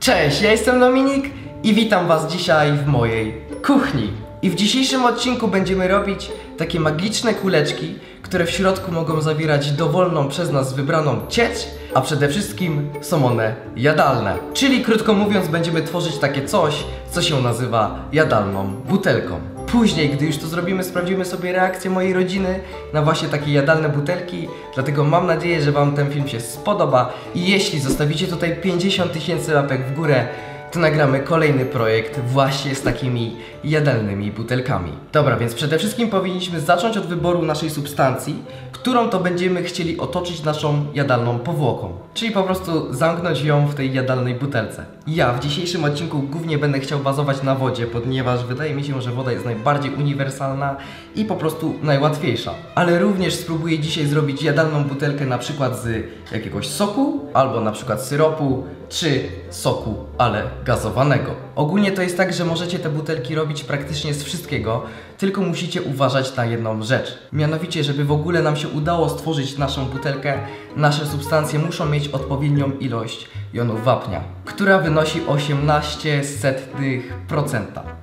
Cześć, ja jestem Dominik i witam Was dzisiaj w mojej kuchni. I w dzisiejszym odcinku będziemy robić takie magiczne kuleczki, które w środku mogą zawierać dowolną przez nas wybraną ciecz, a przede wszystkim są one jadalne. Czyli krótko mówiąc, będziemy tworzyć takie coś, co się nazywa jadalną butelką. Później, gdy już to zrobimy, sprawdzimy sobie reakcję mojej rodziny na właśnie takie jadalne butelki. Dlatego mam nadzieję, że Wam ten film się spodoba. I jeśli zostawicie tutaj 50 tysięcy łapek w górę, to nagramy kolejny projekt właśnie z takimi jadalnymi butelkami. Dobra, więc przede wszystkim powinniśmy zacząć od wyboru naszej substancji, którą to będziemy chcieli otoczyć naszą jadalną powłoką. Czyli po prostu zamknąć ją w tej jadalnej butelce. Ja w dzisiejszym odcinku głównie będę chciał bazować na wodzie, ponieważ wydaje mi się, że woda jest najbardziej uniwersalna i po prostu najłatwiejsza. Ale również spróbuję dzisiaj zrobić jadalną butelkę na przykład z jakiegoś soku, albo na przykład syropu, czy soku, ale gazowanego. Ogólnie to jest tak, że możecie te butelki robić praktycznie z wszystkiego, tylko musicie uważać na jedną rzecz. Mianowicie, żeby w ogóle nam się udało stworzyć naszą butelkę, nasze substancje muszą mieć odpowiednią ilość jonów wapnia, która wynosi 18%.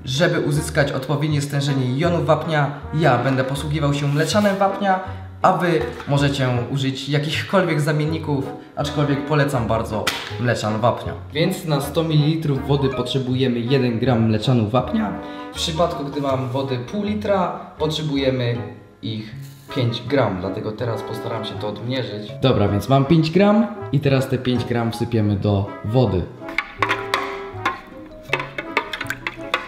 Żeby uzyskać odpowiednie stężenie jonów wapnia, ja będę posługiwał się mleczanem wapnia, a wy możecie użyć jakichkolwiek zamienników, aczkolwiek polecam bardzo mleczan wapnia. Więc na 100 ml wody potrzebujemy 1 g mleczanu wapnia. W przypadku, gdy mam wody pół litra, potrzebujemy ich 5 gram, dlatego teraz postaram się to odmierzyć. Dobra, więc mam 5 gram i teraz te 5 gram wsypiemy do wody.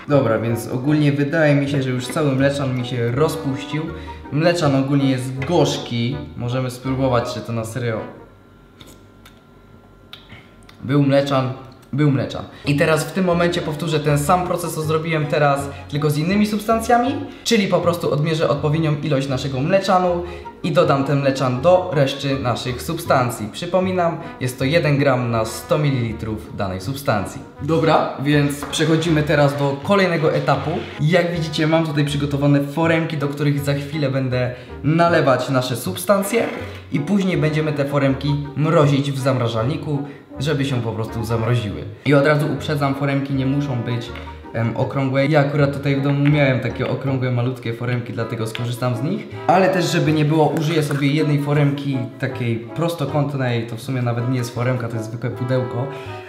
Dobra, więc ogólnie wydaje mi się, że już cały mleczan mi się rozpuścił. Mleczan ogólnie jest gorzki. Możemy spróbować, czy to na serio. Był mleczan, był mleczan. I teraz w tym momencie powtórzę ten sam proces, co zrobiłem teraz, tylko z innymi substancjami, czyli po prostu odmierzę odpowiednią ilość naszego mleczanu i dodam ten mleczan do reszty naszych substancji. Przypominam, jest to 1 gram na 100 ml danej substancji. Dobra, więc przechodzimy teraz do kolejnego etapu. Jak widzicie, mam tutaj przygotowane foremki, do których za chwilę będę nalewać nasze substancje i później będziemy te foremki mrozić w zamrażalniku, żeby się po prostu zamroziły. I od razu uprzedzam, foremki nie muszą być em, okrągłe. Ja akurat tutaj w domu miałem takie okrągłe, malutkie foremki, dlatego skorzystam z nich. Ale też, żeby nie było, użyję sobie jednej foremki takiej prostokątnej, to w sumie nawet nie jest foremka, to jest zwykłe pudełko.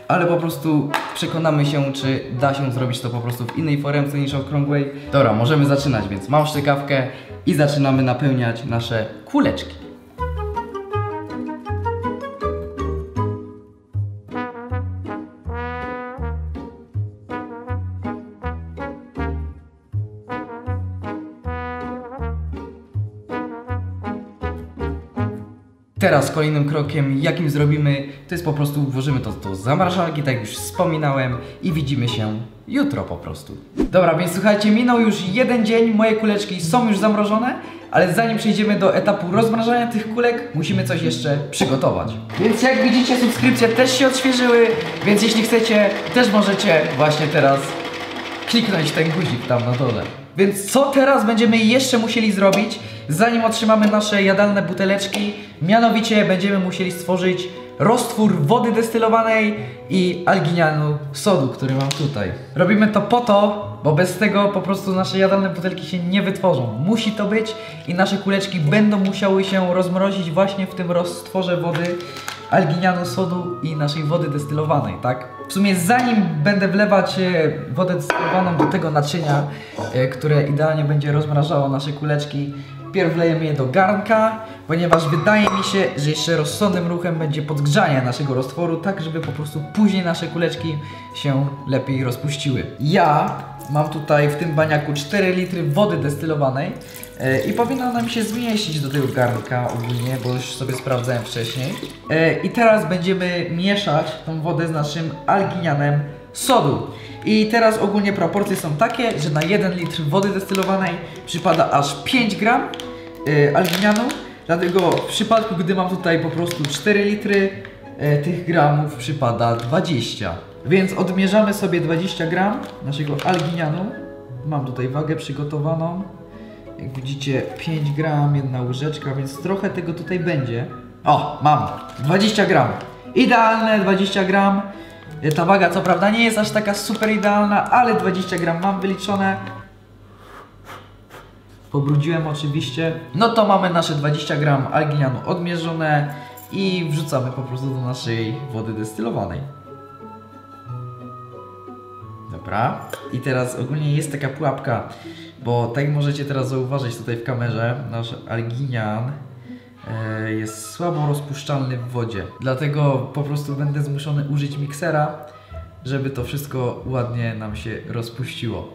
Ale po prostu przekonamy się, czy da się zrobić to po prostu w innej foremce niż okrągłej. Dobra, możemy zaczynać, więc mam szczykawkę i zaczynamy napełniać nasze kuleczki. Teraz kolejnym krokiem, jakim zrobimy, to jest po prostu włożymy to do zamrażarki, tak jak już wspominałem i widzimy się jutro po prostu. Dobra, więc słuchajcie, minął już jeden dzień, moje kuleczki są już zamrożone, ale zanim przejdziemy do etapu rozmrażania tych kulek, musimy coś jeszcze przygotować. Więc jak widzicie, subskrypcje też się odświeżyły, więc jeśli chcecie, też możecie właśnie teraz kliknąć ten guzik tam na dole. Więc co teraz będziemy jeszcze musieli zrobić, zanim otrzymamy nasze jadalne buteleczki? Mianowicie będziemy musieli stworzyć roztwór wody destylowanej i alginianu sodu, który mam tutaj. Robimy to po to, bo bez tego po prostu nasze jadalne butelki się nie wytworzą. Musi to być i nasze kuleczki będą musiały się rozmrozić właśnie w tym roztworze wody alginianu sodu i naszej wody destylowanej, tak? W sumie zanim będę wlewać e, wodę destylowaną do tego naczynia, e, które idealnie będzie rozmrażało nasze kuleczki, pierw wlejemy je do garnka, ponieważ wydaje mi się, że jeszcze rozsądnym ruchem będzie podgrzanie naszego roztworu, tak żeby po prostu później nasze kuleczki się lepiej rozpuściły. Ja mam tutaj w tym baniaku 4 litry wody destylowanej e, i powinna ona mi się zmieścić do tego garnka ogólnie, bo już sobie sprawdzałem wcześniej. E, I teraz będziemy mieszać tą wodę z naszym alginianem sodu. I teraz ogólnie proporcje są takie, że na 1 litr wody destylowanej przypada aż 5 gram y, alginianu. Dlatego w przypadku, gdy mam tutaj po prostu 4 litry, y, tych gramów przypada 20. Więc odmierzamy sobie 20 gram naszego alginianu. Mam tutaj wagę przygotowaną. Jak widzicie 5 gram, jedna łyżeczka, więc trochę tego tutaj będzie. O, mam 20 gram. Idealne 20 gram. Ta waga co prawda nie jest aż taka super idealna, ale 20 gram mam wyliczone. Pobrudziłem oczywiście. No to mamy nasze 20 gram alginianu odmierzone i wrzucamy po prostu do naszej wody destylowanej. Dobra. I teraz ogólnie jest taka pułapka, bo tak możecie teraz zauważyć tutaj w kamerze, nasz alginian jest słabo rozpuszczalny w wodzie. Dlatego po prostu będę zmuszony użyć miksera, żeby to wszystko ładnie nam się rozpuściło.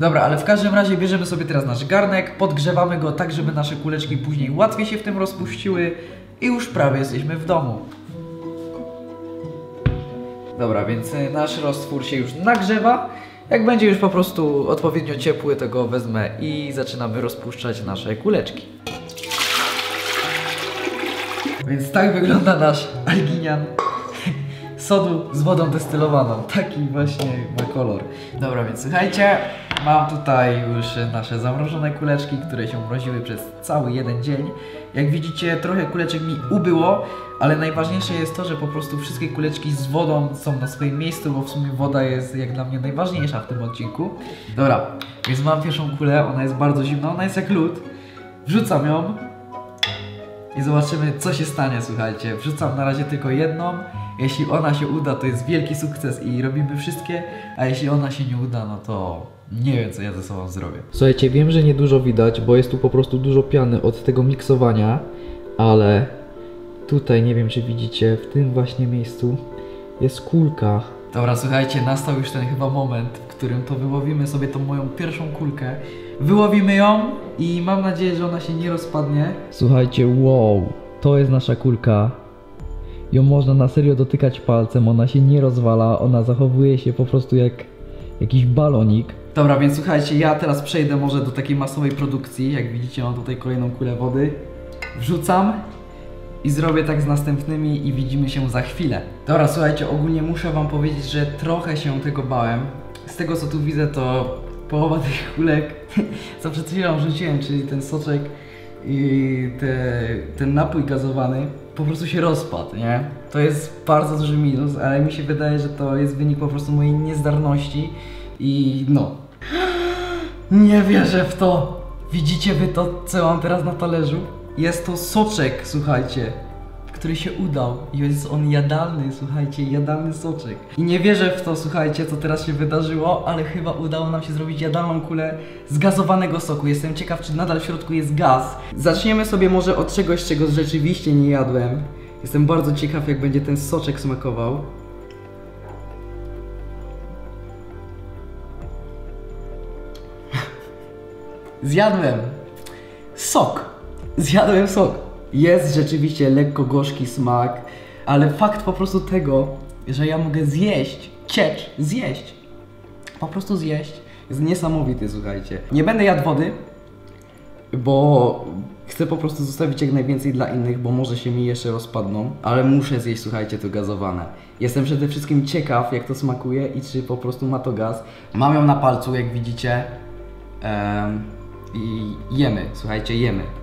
Dobra, ale w każdym razie bierzemy sobie teraz nasz garnek, podgrzewamy go tak, żeby nasze kuleczki później łatwiej się w tym rozpuściły i już prawie jesteśmy w domu. Dobra, więc nasz roztwór się już nagrzewa. Jak będzie już po prostu odpowiednio ciepły, to go wezmę i zaczynamy rozpuszczać nasze kuleczki. Więc tak wygląda nasz alginian sodu z wodą destylowaną. Taki właśnie ma kolor. Dobra, więc słuchajcie, mam tutaj już nasze zamrożone kuleczki, które się mroziły przez cały jeden dzień. Jak widzicie, trochę kuleczek mi ubyło, ale najważniejsze jest to, że po prostu wszystkie kuleczki z wodą są na swoim miejscu, bo w sumie woda jest jak dla mnie najważniejsza w tym odcinku. Dobra, więc mam pierwszą kulę, ona jest bardzo zimna, ona jest jak lód. Wrzucam ją i zobaczymy co się stanie, słuchajcie. Wrzucam na razie tylko jedną. Jeśli ona się uda, to jest wielki sukces i robimy wszystkie, a jeśli ona się nie uda, no to nie wiem co ja ze sobą zrobię. Słuchajcie, wiem, że nie dużo widać, bo jest tu po prostu dużo piany od tego miksowania, ale tutaj nie wiem, czy widzicie, w tym właśnie miejscu jest kulka. Dobra, słuchajcie, nastał już ten chyba moment, w którym to wyłowimy sobie tą moją pierwszą kulkę. Wyłowimy ją i mam nadzieję, że ona się nie rozpadnie. Słuchajcie, wow, to jest nasza kulka. Ją można na serio dotykać palcem, ona się nie rozwala, ona zachowuje się po prostu jak jakiś balonik. Dobra, więc słuchajcie, ja teraz przejdę może do takiej masowej produkcji. Jak widzicie, mam tutaj kolejną kulę wody. Wrzucam i zrobię tak z następnymi i widzimy się za chwilę. Dobra, słuchajcie, ogólnie muszę wam powiedzieć, że trochę się tego bałem. Z tego co tu widzę, to połowa tych kulek, co przed chwilą rzuciłem, czyli ten soczek i te, ten napój gazowany, po prostu się rozpadł, nie? To jest bardzo duży minus, ale mi się wydaje, że to jest wynik po prostu mojej niezdarności i no. Nie wierzę w to! Widzicie wy to, co mam teraz na talerzu? Jest to soczek, słuchajcie, który się udał. Jest on jadalny, słuchajcie, jadalny soczek. I nie wierzę w to, słuchajcie, co teraz się wydarzyło, ale chyba udało nam się zrobić jadalną kulę z gazowanego soku. Jestem ciekaw, czy nadal w środku jest gaz. Zaczniemy sobie może od czegoś, czego rzeczywiście nie jadłem. Jestem bardzo ciekaw, jak będzie ten soczek smakował. Zjadłem sok. Zjadłem sok. Jest rzeczywiście lekko gorzki smak, ale fakt po prostu tego, że ja mogę zjeść ciecz, zjeść, po prostu zjeść, jest niesamowity, słuchajcie. Nie będę jadł wody, bo chcę po prostu zostawić jak najwięcej dla innych, bo może się mi jeszcze rozpadną, ale muszę zjeść, słuchajcie, to gazowane. Jestem przede wszystkim ciekaw, jak to smakuje i czy po prostu ma to gaz. Mam ją na palcu, jak widzicie. Em, I jemy, słuchajcie, jemy.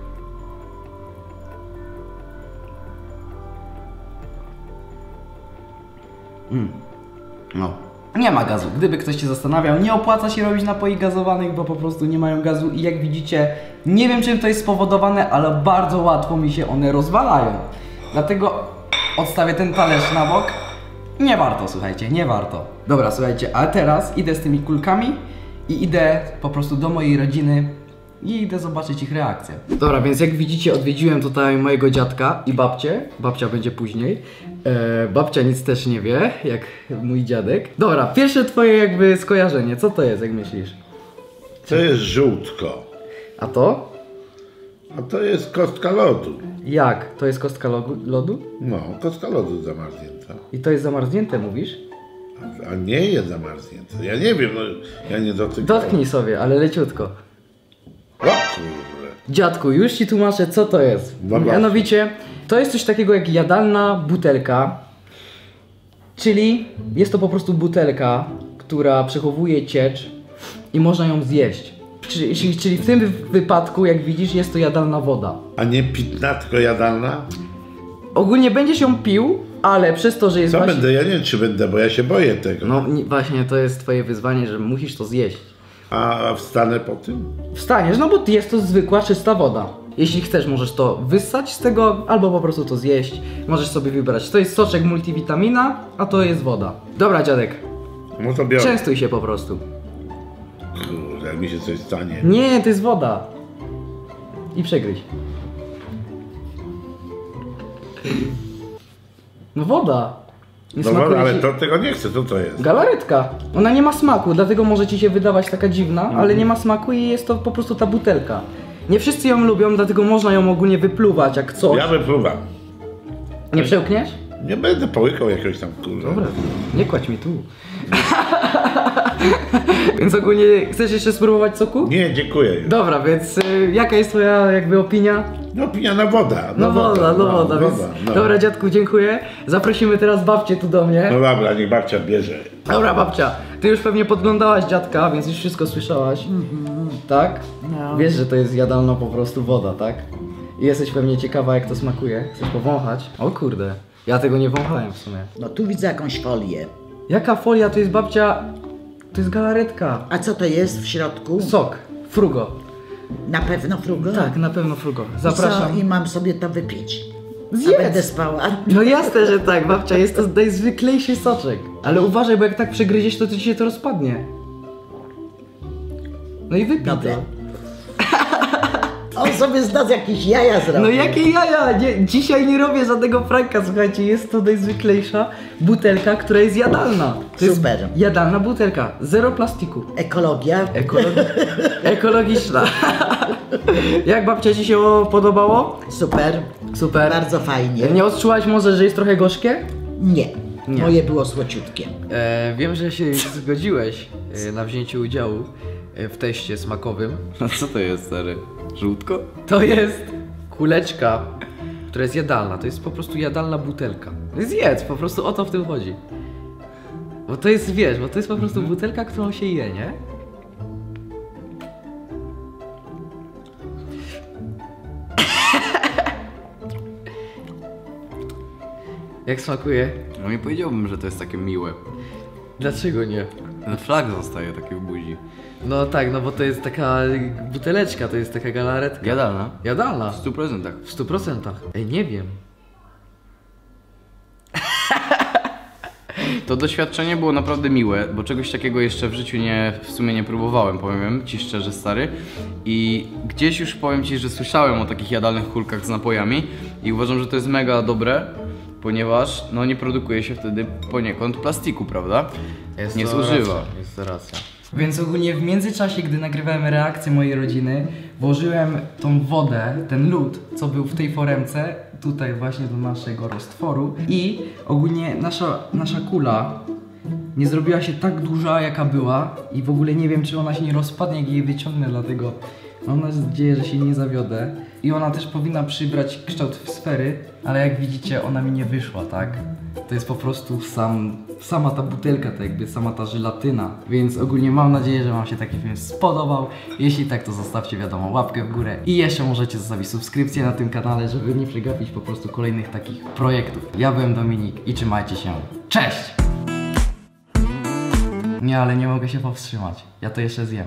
Mm. No. Nie ma gazu. Gdyby ktoś się zastanawiał, nie opłaca się robić napoi gazowanych, bo po prostu nie mają gazu i jak widzicie, nie wiem czym to jest spowodowane, ale bardzo łatwo mi się one rozwalają. Dlatego odstawię ten talerz na bok. Nie warto, słuchajcie, nie warto. Dobra, słuchajcie, a teraz idę z tymi kulkami i idę po prostu do mojej rodziny i idę zobaczyć ich reakcję. Dobra, więc jak widzicie, odwiedziłem tutaj mojego dziadka i babcię. Babcia będzie później. E, babcia nic też nie wie, jak mój dziadek. Dobra, pierwsze twoje jakby skojarzenie, co to jest, jak myślisz? To jest żółtko, A to? a to jest kostka lodu. Jak? To jest kostka logu- lodu? No, kostka lodu zamarznięta. I to jest zamarznięte, mówisz? A, a nie jest zamarznięta. Ja nie wiem, no, ja nie dotykam. Dotknij sobie, ale leciutko. O kurde. Dziadku, już ci tłumaczę, co to jest. No właśnie. Mianowicie, to jest coś takiego jak jadalna butelka, czyli jest to po prostu butelka, która przechowuje ciecz i można ją zjeść. Czyli, czyli, w tym wy- wypadku, jak widzisz, jest to jadalna woda. A nie pitna, tylko jadalna? Ogólnie będziesz ją pił, ale przez to, że jest Co właśnie... będę? Ja nie wiem, czy będę, bo ja się boję tego. No nie, właśnie to jest twoje wyzwanie, że musisz to zjeść. A wstanę po tym? Wstaniesz, no bo jest to zwykła, czysta woda. Jeśli chcesz, możesz to wyssać z tego, albo po prostu to zjeść. Możesz sobie wybrać. To jest soczek multivitamina, a to jest woda. Dobra, dziadek, No to biorę. częstuj się po prostu. Kurde, jak mi się coś stanie. Nie, to jest woda. I przegryź. No woda. Nie No smakuje ale ci- to tego nie chcę, co to jest? Galaretka. Ona nie ma smaku, dlatego może ci się wydawać taka dziwna, ale nie ma smaku i jest to po prostu ta butelka. Nie wszyscy ją lubią, dlatego można ją ogólnie wypluwać jak coś. Ja wypluwam. Nie przełkniesz? Nie będę połykał jakiegoś tam kurwa. Dobra, nie kładź mi tu. więc ogólnie chcesz jeszcze spróbować soku? Nie, dziękuję. już. Dobra, więc y, jaka jest twoja jakby opinia? No opinia na woda. No woda, no woda, więc... no. Dobra dziadku, dziękuję. Zaprosimy teraz babcię tu do mnie. No dobra, niech babcia bierze. Dobra babcia, ty już pewnie podglądałaś dziadka, więc już wszystko słyszałaś. Tak? No. Wiesz, że to jest jadalna po prostu woda, tak? I jesteś pewnie ciekawa jak to smakuje. Chcesz powąchać? O kurde, ja tego nie wąchałem w sumie. No tu widzę jakąś folię. Jaka folia to jest babcia? To jest galaretka. A co to jest w środku? Sok, frugo. Na pewno frugo? Tak, na pewno frugo. I Zapraszam. Co? I mam sobie to wypić. Zjedz. A będę spała. No jasne, że tak, babcia, jest to najzwyklejszy soczek. Ale uważaj, bo jak tak przegryziesz, to, to ci się to rozpadnie. No i wypij Dobra. to. On sobie z nas jakieś jaja zrobił. No jakie jaja! Nie, dzisiaj nie robię żadnego pranka, słuchajcie, jest to najzwyklejsza butelka, która jest jadalna. To jest Super. jadalna butelka, zero plastiku. Ekologia. Ekologi ekologiczna. Jak babcia ci się podobało? Super. Super. Bardzo fajnie. Nie odczułaś może, że jest trochę gorzkie? Nie. Nie. Moje było słociutkie. E, wiem, że się zgodziłeś e, na wzięcie udziału w teście smakowym. A co to jest, stary? Żółtko? To jest Kuleczka, która jest jadalna. To jest po prostu jadalna butelka. Zjedz, po prostu o to w tym chodzi. Bo to jest, wiesz, bo to jest po prostu butelka, którą się je, nie? Jak smakuje? No nie powiedziałbym, że to jest takie miłe. Dlaczego nie? Ten flag zostaje taki w buzi. No tak, no bo to jest taka buteleczka, to jest taka galaretka. Jadalna. Jadalna. W 100%. W 100%. Ej, nie wiem. To doświadczenie było naprawdę miłe, bo czegoś takiego jeszcze w życiu nie, w sumie nie próbowałem, powiem ci szczerze, stary. I gdzieś już powiem ci, że słyszałem o takich jadalnych kulkach z napojami i uważam, że to jest mega dobre, ponieważ no nie produkuje się wtedy poniekąd plastiku, prawda? Jest nie zużywa. racja, Jest to racja. Więc ogólnie w międzyczasie, gdy nagrywałem reakcję mojej rodziny, włożyłem tą wodę, ten lód, co był w tej foremce, tutaj właśnie do naszego roztworu i ogólnie nasza, nasza kula nie zrobiła się tak duża, jaka była i w ogóle nie wiem, czy ona się nie rozpadnie, jak jej wyciągnę, dlatego mam nadzieję, że się nie zawiodę. I ona też powinna przybrać kształt sfery, ale jak widzicie, ona mi nie wyszła, tak? To jest po prostu sam, sama ta butelka, tak jakby sama ta żelatyna. Więc ogólnie mam nadzieję, że Wam się taki film spodobał. Jeśli tak, to zostawcie wiadomo łapkę w górę i jeszcze możecie zostawić subskrypcję na tym kanale, żeby nie przegapić po prostu kolejnych takich projektów. Ja byłem Dominik i trzymajcie się. Cześć! Nie, ale nie mogę się powstrzymać. Ja to jeszcze zjem.